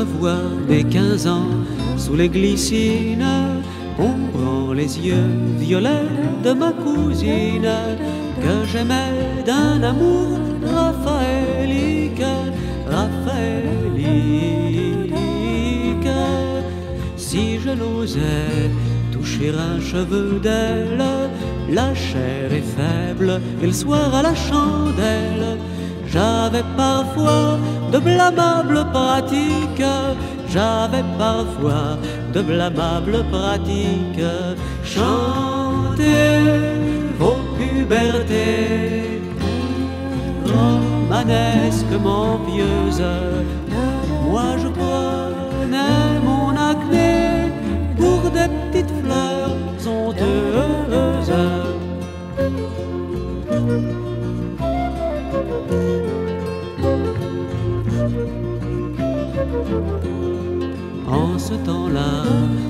revois mes quinze ans sous les glycines, ombrant les yeux violets de ma cousine que j'aimais d'un amour raphaélique, raphaélique. Si je n'osais toucher un cheveu d'elle, la chair est faible le soir à la chandelle. J'avais parfois de blâmables pratiques, j'avais parfois de blâmables pratiques. Chantez vos pubertés, romanesquement pieuses. Moi je prenais mon acné pour des petites fleurs honteuses. En ce temps-là,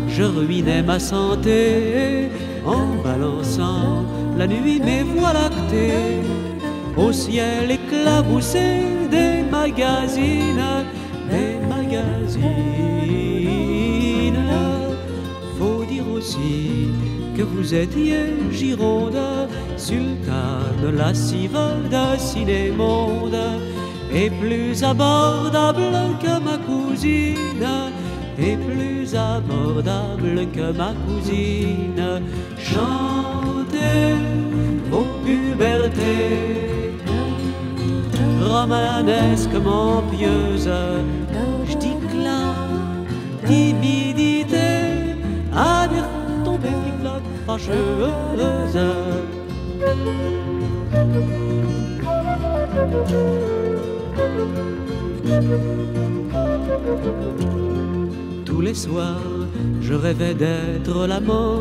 je ruinais ma santé en balançant la nuit mes voies lactées au ciel éclaboussé des magazines, des magazines. Faut dire aussi que vous étiez Gironde, sultane lascive de ciné-monde, et plus abordable que ma cousine, et plus abordable que ma cousine. Chantez vos pubertés, romanesquement pieuses, je timidité à dire tomber flotte fâcheuse. Tous les soirs, je rêvais d'être l'amant.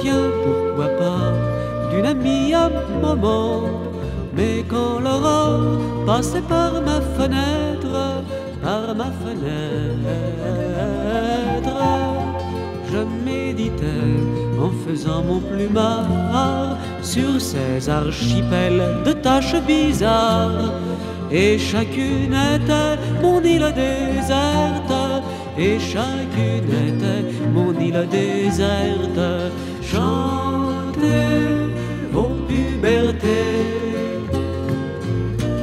Tiens, pourquoi pas d'une amie à moment. Mais quand l'aurore passait par ma fenêtre, par ma fenêtre, je méditais en faisant mon plumard sur ces archipels de taches bizarres. Et chacune était mon île déserte, et chacune était mon île déserte. Chantez vos pubertés,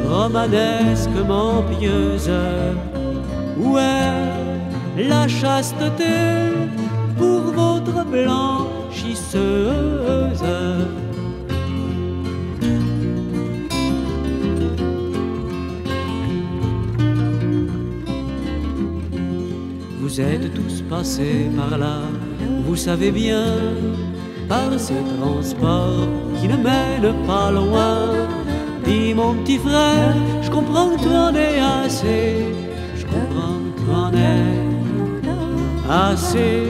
romanesquement pieuses. Où est la chasteté pour votre blanchisseuse? Vous êtes tous passés par là, vous savez bien, par ces transports qui ne mènent pas loin. Dis mon petit frère, je comprends que tu en es assez, je comprends que tu en es assez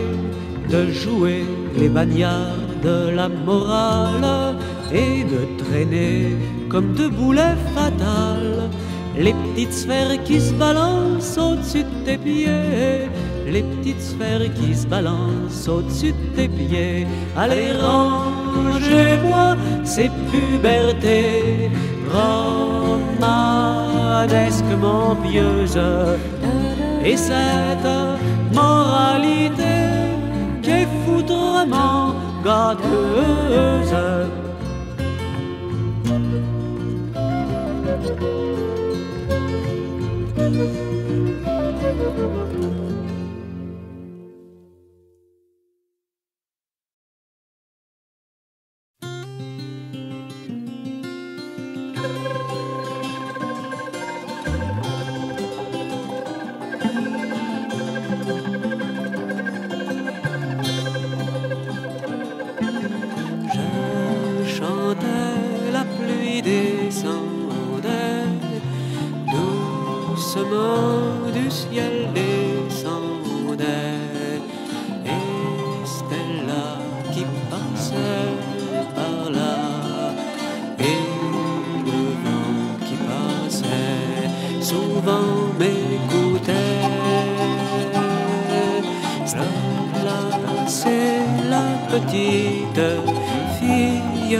de jouer les bagnards de la morale et de traîner comme deux boulets fatales les petites sphères qui se balancent au-dessus de tes pieds, les petites sphères qui se balancent au-dessus de tes pieds. Allez, rangez-moi ces pubertés romanesquement pieuses et cette moralité qui est foutrement gâteuse. La pluie descendait, doucement du ciel descendait, et Stella qui passait par là, et le vent qui passait souvent m'écoutait. C'est la petite fille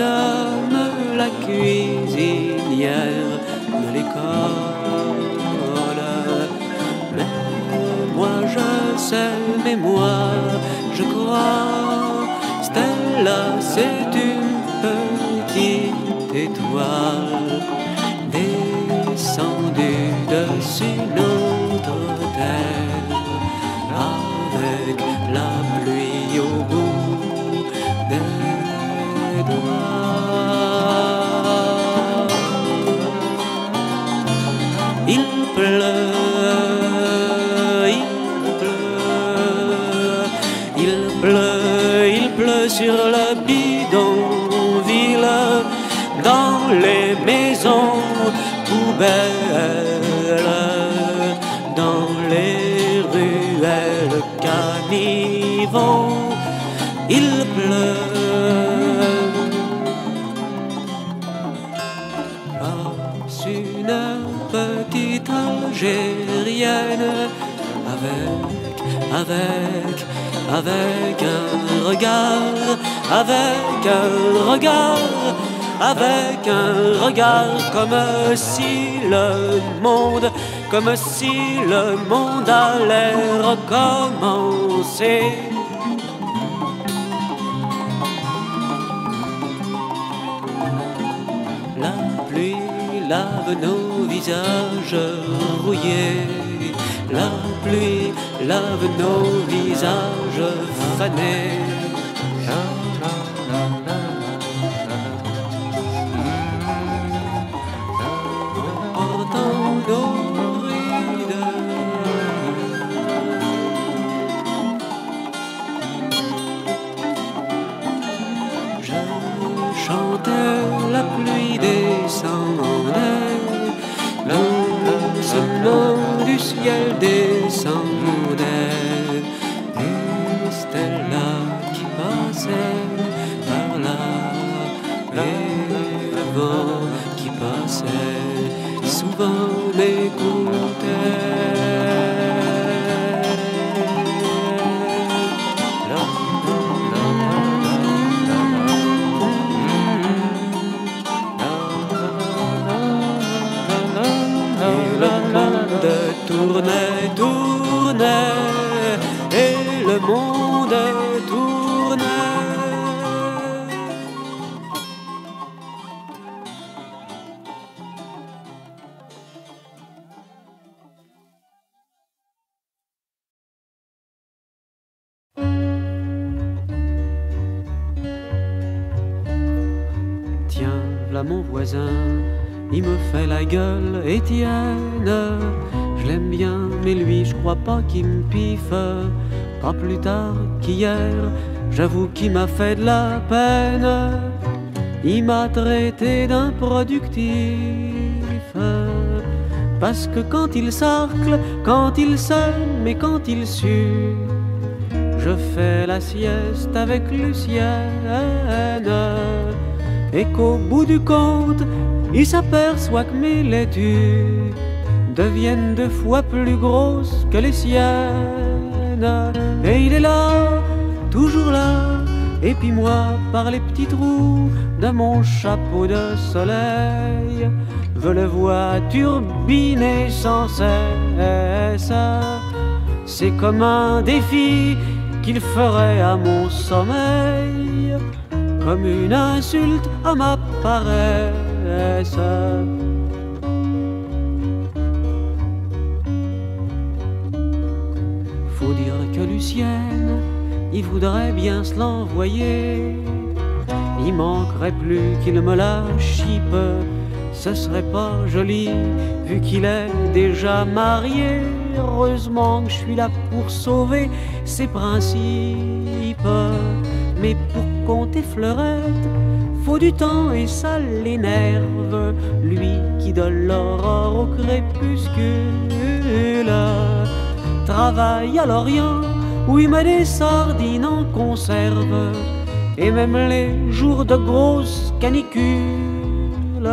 madame la cuisinière de l'école. Mais moi je sais, mais moi je crois, Stella c'est une petite étoile descendue dessus notre terre avec la pluie au bout. Il pleut, il pleut, il pleut, il pleut sur le bidonville, dans les maisons poubelles, dans les ruelles caniveau, il pleut. Avec, avec, un regard, avec un regard, avec un regard comme si le monde, comme si le monde allait recommencer. La pluie lave nos visages rouillés. La pluie lave nos visages fanés. Doucement Mon voisin, il me fait la gueule, Étienne. Je l'aime bien, mais lui, je crois pas qu'il me piffe. Pas plus tard qu'hier, j'avoue qu'il m'a fait de la peine. Il m'a traité d'improductif. Parce que quand il sarcle, quand il s'aime et quand il sue, je fais la sieste avec Lucienne et qu'au bout du compte, il s'aperçoit que mes laitues deviennent deux fois plus grosses que les siennes. Et il est là, toujours là, et puis moi, par les petits trous de mon chapeau de soleil, je le vois turbiner sans cesse. C'est comme un défi qu'il ferait à mon sommeil, comme une insulte à ma paresse. Faut dire que Lucienne, il voudrait bien se l'envoyer. Il manquerait plus qu'il me la chipe. Ce serait pas joli vu qu'il est déjà marié. Heureusement que je suis là pour sauver ses principes. Mais pour compter fleurette, faut du temps et ça l'énerve. Lui qui donne l'aurore au crépuscule travaille à Lorient où il met des sardines en conserve et même les jours de grosse canicule.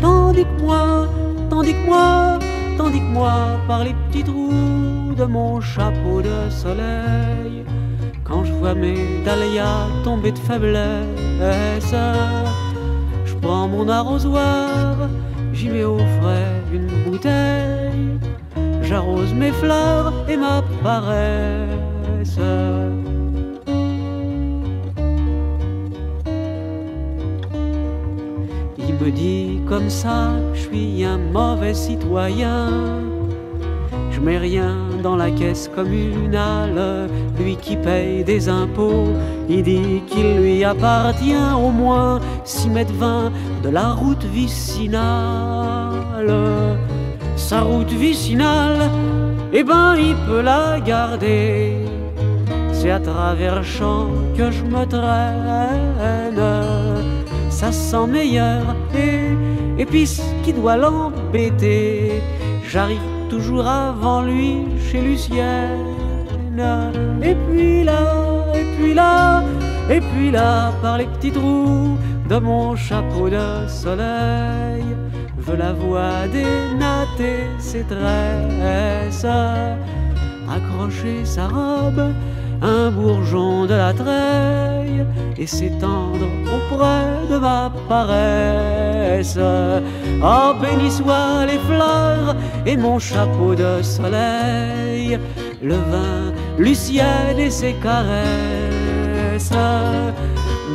Tandis que moi, tandis que moi, tandis que moi, par les petits trous de mon chapeau de soleil, je vois mes dahlias tomber de faiblesse, je prends mon arrosoir, j'y mets au frais une bouteille. j'arrose mes fleurs et ma paresse. Il me dit comme ça, je suis un mauvais citoyen. Je mets rien la caisse communale, lui qui paye des impôts, il dit qu'il lui appartient au moins 6 mètres 20 de la route vicinale. Sa route vicinale, eh ben il peut la garder. C'est à travers champs que je me traîne. Ça sent meilleur et, et puis ce qui doit l'embêter, j'arrive toujours avant lui chez Lucienne. Et puis là, et puis là, et puis là, par les petits trous de mon chapeau de soleil, je la vois dénater ses tresses, accrocher sa robe, un bourgeon de la treille, et s'étendre auprès de ma paresse. Oh, béni les fleurs et mon chapeau de soleil, le vin, Lucienne et ses caresses.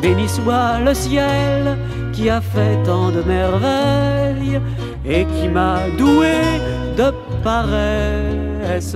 Béni soit le ciel qui a fait tant de merveilles et qui m'a doué de paresse.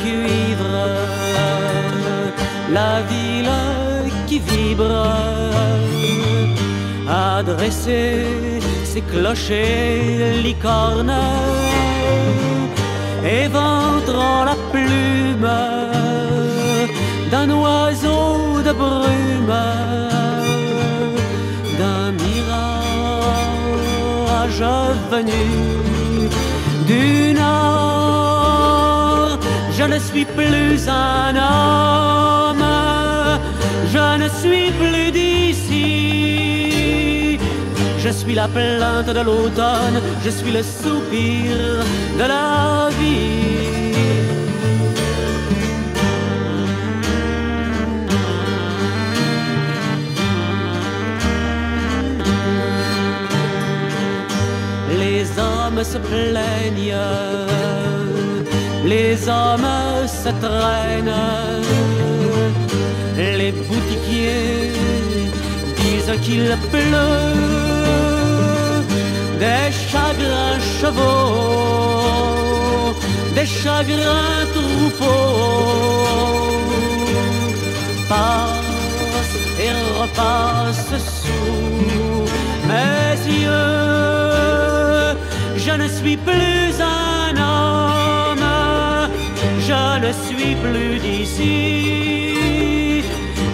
cuivre, la ville qui vibre, adresser ses clochers licornes. Éventrant la plume d'un oiseau de brume, d'un mirage venu du nord. Je ne suis plus un homme, je ne suis plus d'ici. Je suis la plainte de l'automne, je suis le soupir de la vie. Les hommes se plaignent, les hommes se traînent, les boutiquiers disent qu'il pleut des chagrins chevaux, des chagrins troupeaux. Passe et repasse sous mes yeux. Je ne suis plus un homme, je ne suis plus d'ici.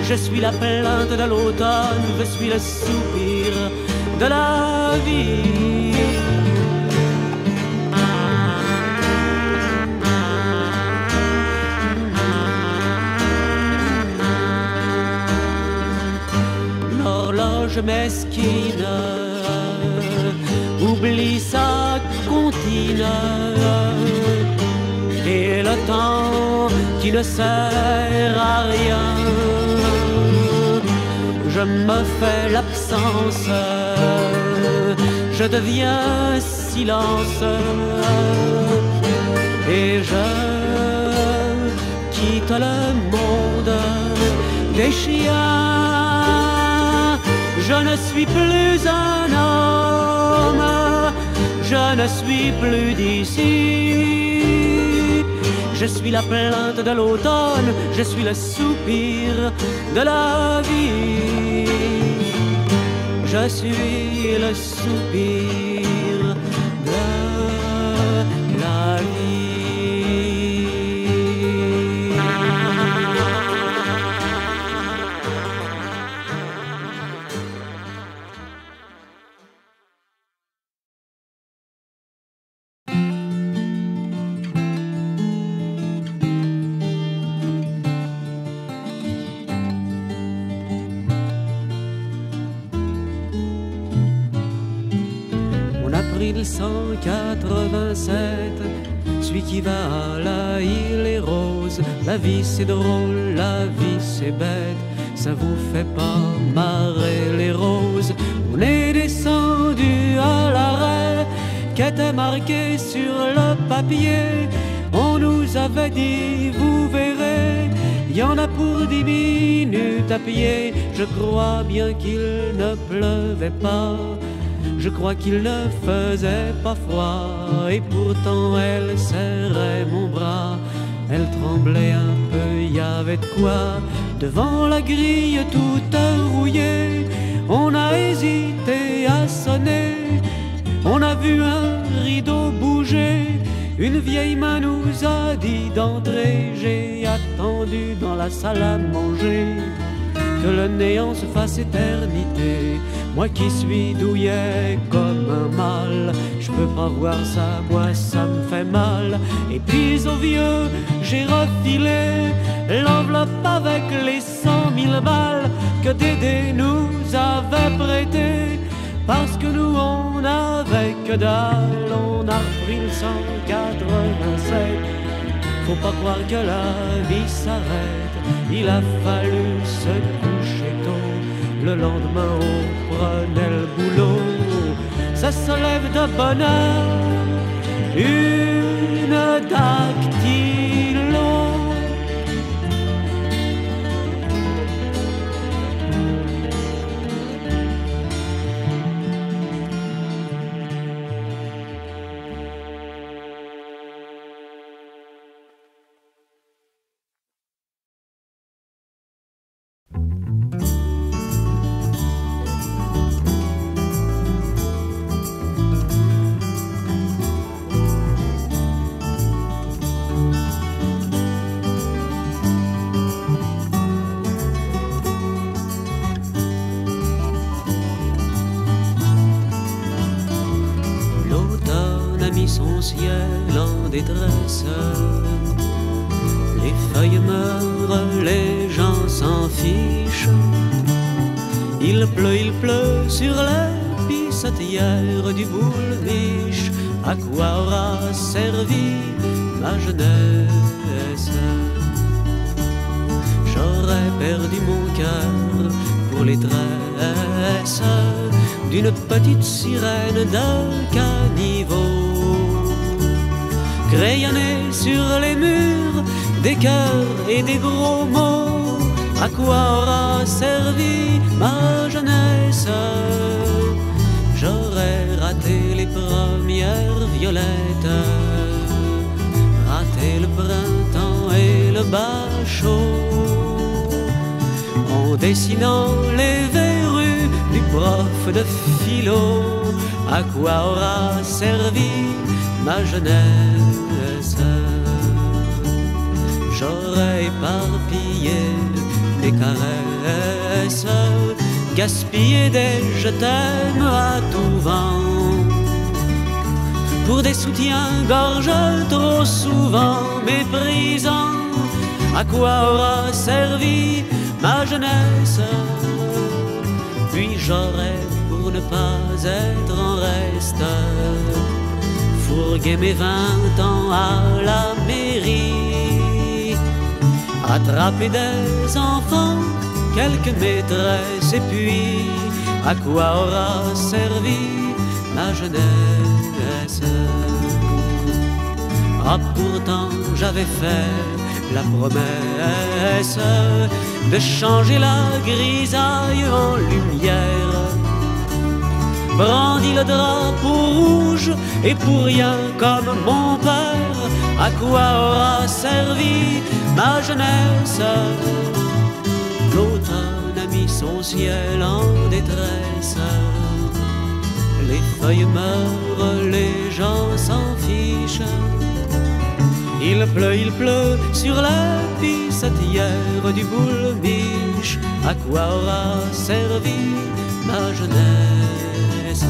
Je suis la plainte de l'automne, je suis le soupir de la vie. L'horloge mesquine oublie sa comptine et le temps qui ne sert à rien je me fais l'absence je deviens silence et je quitte le monde des chiens. Je ne suis plus un homme, je ne suis plus d'ici. Je suis la plainte de l'automne, je suis le soupir de la vie. Je suis le soupir c'est drôle, la vie c'est bête, ça vous fait pas marrer les roses. On est descendu à l'arrêt, qui était marqué sur le papier? On nous avait dit, vous verrez, il y en a pour dix minutes à pied. Je crois bien qu'il ne pleuvait pas. Je crois qu'il ne faisait pas froid et pourtant elle serrait mon bras. Elle tremblait un peu, y avait de quoi. Devant la grille toute rouillée, on a hésité à sonner. On a vu un rideau bouger. Une vieille main nous a dit d'entrer. J'ai attendu dans la salle à manger que le néant se fasse éternité. Moi qui suis douillet comme un mâle, je peux pas voir ça, moi ça me fait mal. Et puis au vieux, j'ai refilé l'enveloppe avec les cent mille balles que Dédé nous avait prêtées. Parce que nous on avait que dalle, on a repris le 187. Faut pas croire que la vie s'arrête, il a fallu se. Le lendemain, on prenait le boulot. Ça se lève de bonne heure, une dactylo. À quoi aura servi ma jeunesse J'aurais perdu mon cœur pour les tresses d'une petite sirène d'un caniveau. Crayonnés sur les murs, des cœurs et des gros mots. À quoi aura servi ma jeunesse? Violettes, raté le printemps et le bachot en dessinant les verrues du prof de philo. À quoi aura servi ma jeunesse? J'aurais éparpillé des caresses, gaspillé des je t'aime à tout vent. Pour des soutiens-gorge trop souvent méprisants, à quoi aura servi ma jeunesse? Puis j'aurais, pour ne pas être en reste, fourgué mes vingt ans à la mairie, attrapé des enfants, quelques maîtresses, et puis à quoi aura servi ma jeunesse? Ah pourtant j'avais fait la promesse de changer la grisaille en lumière. Brandis le drapeau rouge et pour rien comme mon père, à quoi aura servi ma jeunesse? L'automne a mis son ciel en détresse. Les feuilles meurent, les gens s'en fichent. Il pleut, il pleut sur la pissotière du boule biche. À quoi aura servi ma jeunesse?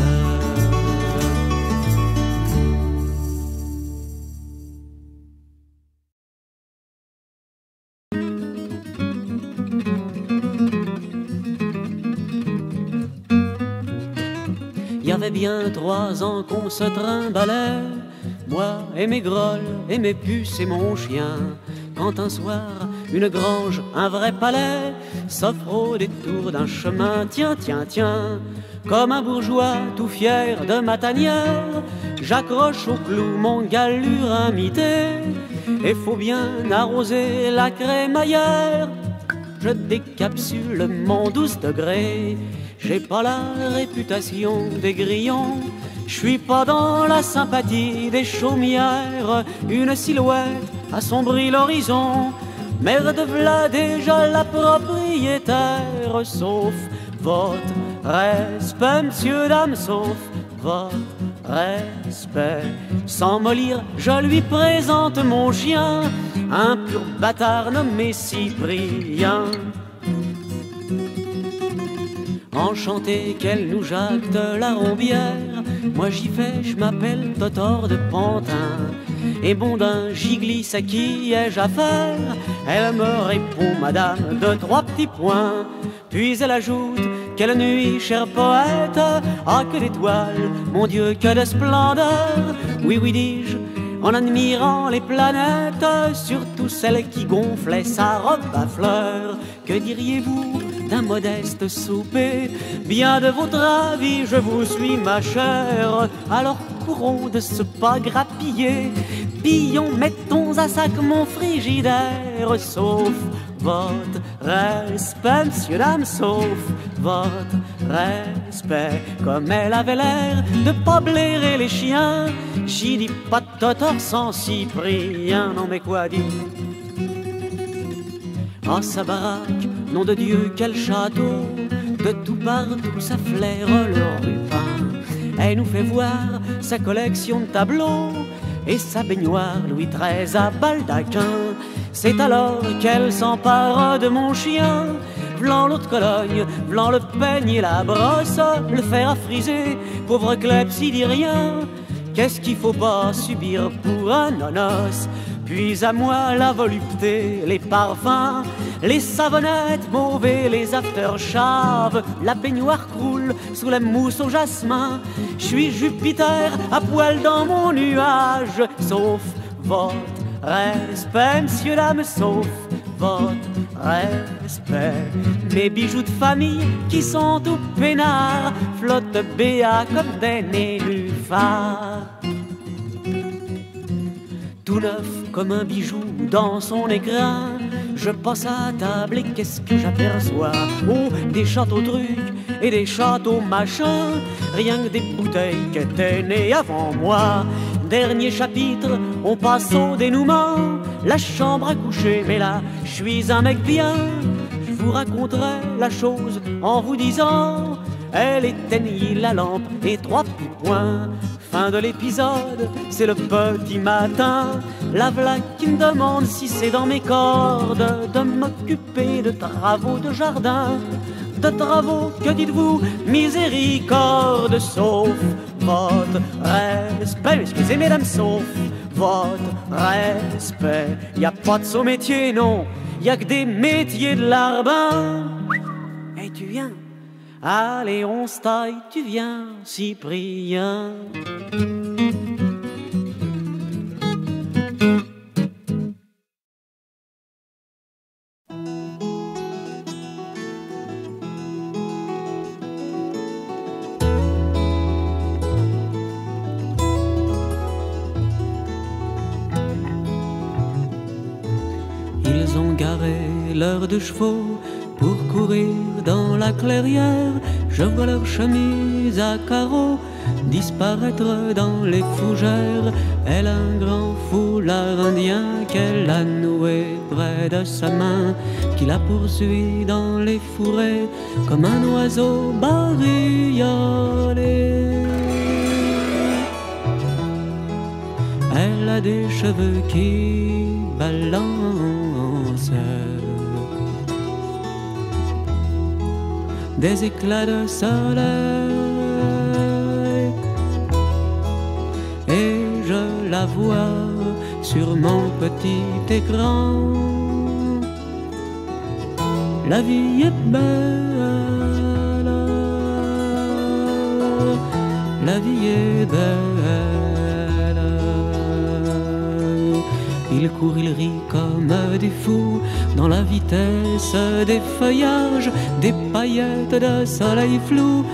Bien trois ans qu'on se trimbalait moi et mes grolles et mes puces et mon chien. Quand un soir, une grange, un vrai palais, s'offre au détour d'un chemin, tiens, tiens, tiens, comme un bourgeois tout fier de ma tanière, j'accroche au clou mon galure imité, et faut bien arroser la crémaillère. Je décapsule mon douze degrés, j'ai pas la réputation des grillons je suis pas dans la sympathie des chaumières, une silhouette assombrit l'horizon. Merde v'là déjà la propriétaire, sauf votre respect, monsieur, dame, sauf votre respect. Sans mollir, je lui présente mon chien, un pur bâtard nommé Cyprien. Enchanté qu'elle nous jacte la rombière, moi j'y vais, je m'appelle Totor de Pantin. Et bon d'un giglis à qui ai-je affaire Elle me répond, madame, de trois petits points. Puis elle ajoute, quelle nuit, cher poète, ah que d'étoiles, mon Dieu, que de splendeur. Oui, oui, dis-je, en admirant les planètes, surtout celle qui gonflait sa robe à fleurs. Que diriez-vous d'un modeste souper Bien de votre avis, je vous suis ma chère. Alors courons de ce pas grappiller. Pillons, mettons à sac mon frigidaire, sauf votre respect, monsieur, dame, sauf votre respect. Comme elle avait l'air de pas blairer les chiens, j'y dis pas de totor sans Cyprien. Non, mais quoi dire En sa baraque, nom de Dieu, quel château, de tout partout ça flaire le rupin. Elle nous fait voir sa collection de tableaux et sa baignoire Louis XIII à baldaquin. C'est alors qu'elle s'empare de mon chien. V'lan l'autre Cologne, v'lan le peigne et la brosse, le fer à friser, pauvre s'y dit rien. Qu'est-ce qu'il faut pas subir pour un nonos? Puis à moi la volupté, les parfums, les savonnettes mauvais, les aftershaves, la baignoire croule sous la mousse au jasmin. Je suis Jupiter à poil dans mon nuage, sauf votre respect, monsieur, dame, sauf votre respect. Mes bijoux de famille qui sont tout peinards flottent béat comme des nénuphars. Tout neuf comme un bijou dans son écrin je passe à table et qu'est-ce que j'aperçois? Oh, des châteaux trucs et des châteaux machins, rien que des bouteilles qui étaient nées avant moi. Dernier chapitre, on passe au dénouement, la chambre à coucher, mais là, je suis un mec bien. Je vous raconterai la chose en vous disant, elle éteignit la lampe et trois petits points. Fin de l'épisode, c'est le petit matin. La v'là qui me demande si c'est dans mes cordes de m'occuper de travaux de jardin. De travaux, que dites-vous, miséricorde, sauf votre respect. Excusez mesdames, sauf votre respect. Y a pas de saut métier, non, y a que des métiers de larbin. Et tu viens Allez, on se taille, tu viens, Cyprien. Ils ont garé leurs deux chevaux pour courir dans la clairière. Je vois leur chemise à carreaux disparaître dans les fougères. Elle a un grand foulard indien qu'elle a noué près de sa main, qui la poursuit dans les fourrés comme un oiseau bariolé. Elle a des cheveux qui balancent. Des éclats de soleil la vois sur mon petit écran. La vie est belle, la vie est belle. Il court, il rit comme des fous dans la vitesse des feuillages, des paillettes de soleil flou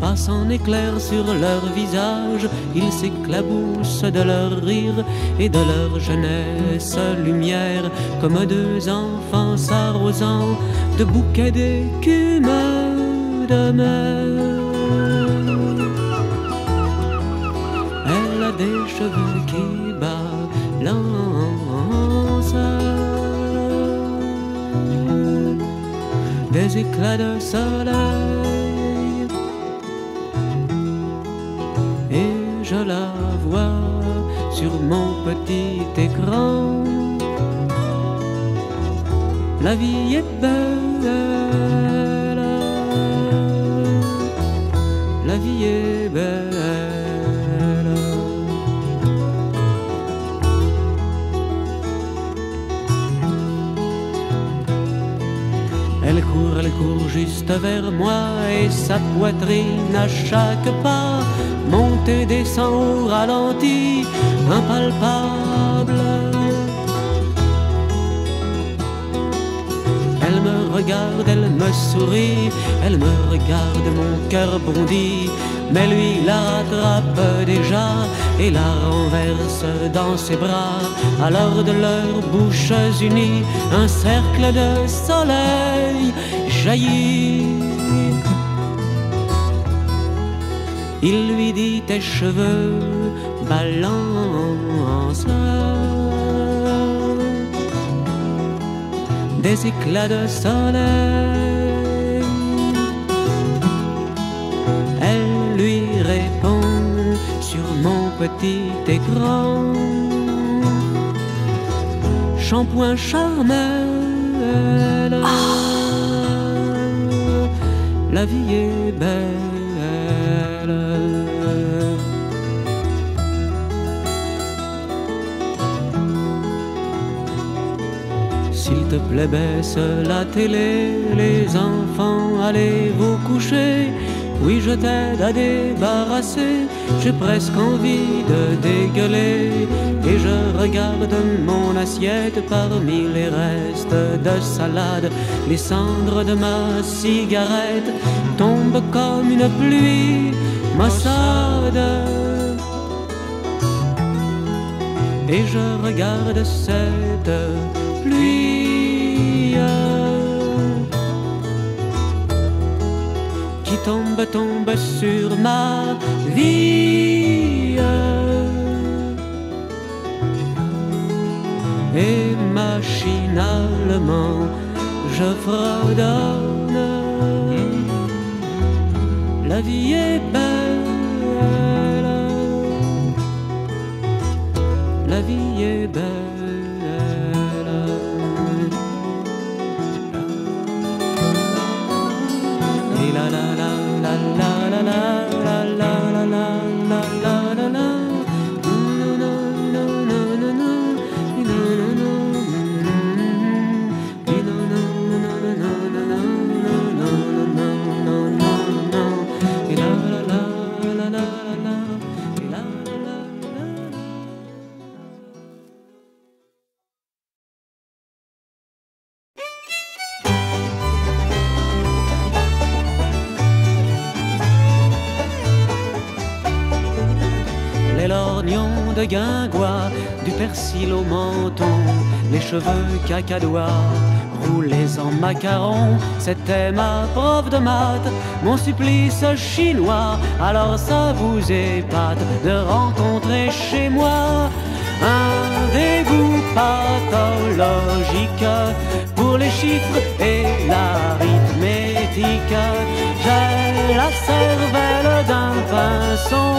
passe en éclair sur leur visage, ils s'éclaboussent de leur rire et de leur jeunesse lumière, comme deux enfants s'arrosant de bouquets d'écume de mer. Elle a des cheveux qui balancent, des éclats de soleil je la vois sur mon petit écran. La vie est belle, juste vers moi et sa poitrine à chaque pas monte et descend au ralenti, impalpable. Elle me regarde, elle me sourit, elle me regarde, mon cœur bondit, mais lui la rattrape déjà et la renverse dans ses bras. Alors de leurs bouches unies, un cercle de soleil Il lui dit tes cheveux balancent des éclats de soleil. Elle lui répond sur mon petit écran. Shampoing charnel. Ah. La vie est belle. S'il te plaît, baisse la télé, les enfants, allez vous coucher. Oui, je t'aide à débarrasser, j'ai presque envie de dégueuler. Et je regarde mon assiette parmi les restes de salade. Les cendres de ma cigarette tombent comme une pluie maussade. Et je regarde cette pluie tombe, tombe sur ma vie. Et machinalement, je fredonne. La vie est belle. La vie est belle. Roulés en macarons, c'était ma prof de maths, mon supplice chinois. Alors ça vous épate de rencontrer chez moi un dégoût pathologique pour les chiffres et l'arithmétique. J'ai la cervelle d'un pinson,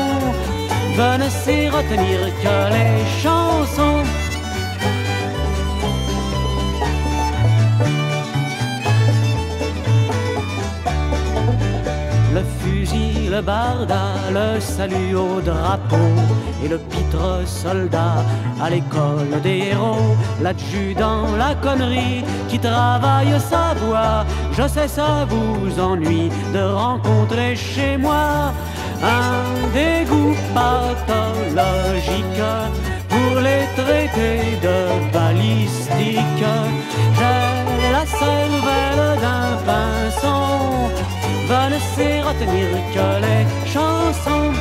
je ne sais retenir que les chansons. Le salut au drapeau et le pitre soldat à l'école des héros, l'adjudant, la connerie qui travaille sa voix. Je sais ça vous ennuie de rencontrer chez moi un dégoût pathologique pour les traités de balistique. J'ai la cervelle d'un pinson va ne retenir que les chansons.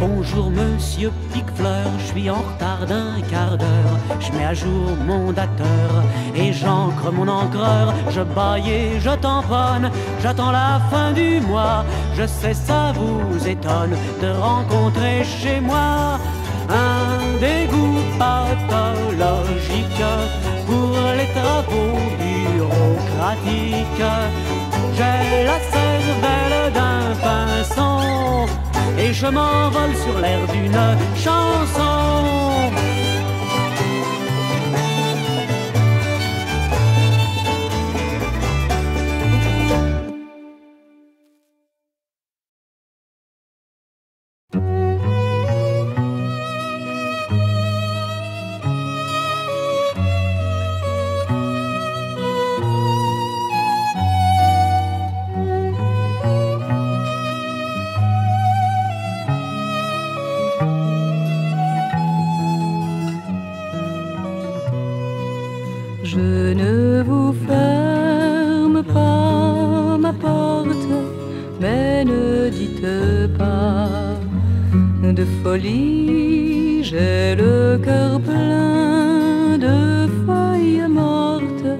Bonjour monsieur Picfleur, je suis en retard d'un quart d'heure. Je mets à jour mon dateur et j'encre mon encreur. Je baille et je tamponne, j'attends la fin du mois. Je sais ça vous étonne de rencontrer chez moi un dégoût pathologique pour les travaux bureaucratiques. J'ai la cervelle d'un pinson et je m'envole sur l'air d'une chanson. folie, j'ai le cœur plein de feuilles mortes.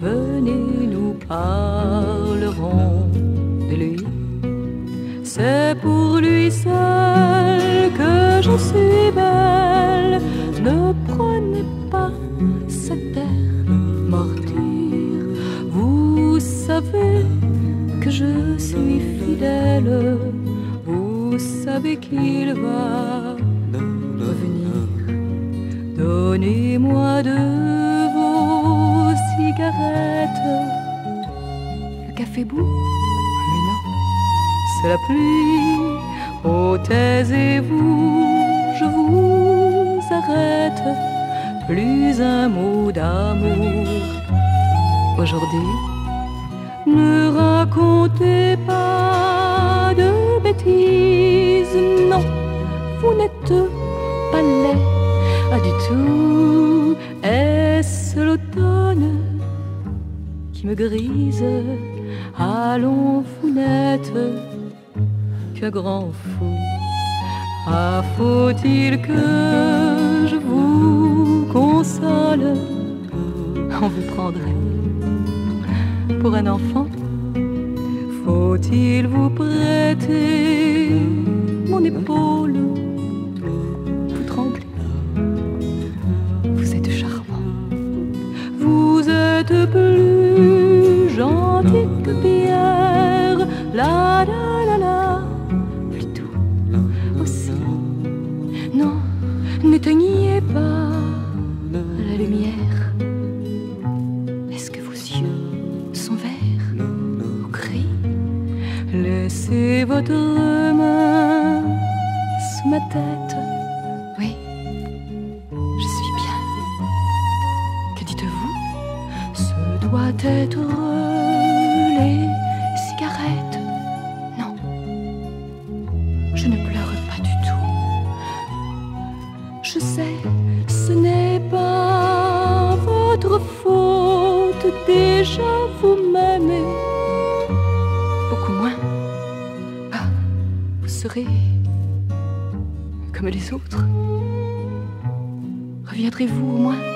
Venez, nous parlerons de lui. C'est pour lui seul que je suis belle. qu'il va revenir. Donnez-moi de vos cigarettes. Le café bout Mais non, c'est la pluie. Oh, taisez-vous, je vous arrête. Plus un mot d'amour. Aujourd'hui, me racontez vous n'êtes pas laid, ah du tout. Est-ce l'automne qui me grise? Allons, vous n'êtes qu'un grand fou. Ah, faut-il que je vous console? On vous prendrait pour un enfant. Faut-il vous prêter La la la la, plutôt aussi. Non, n'éteignez pas la lumière. Est-ce que vos yeux sont verts ou gris? Laissez votre main sous ma tête. Oui, je suis bien. Que dites-vous? Ce doit être. heureux les cigarettes. Non, je ne pleure pas du tout. Je sais, ce n'est pas votre faute, déjà vous m'aimez. Beaucoup moins. Ah, vous serez comme les autres. Reviendrez-vous au moins?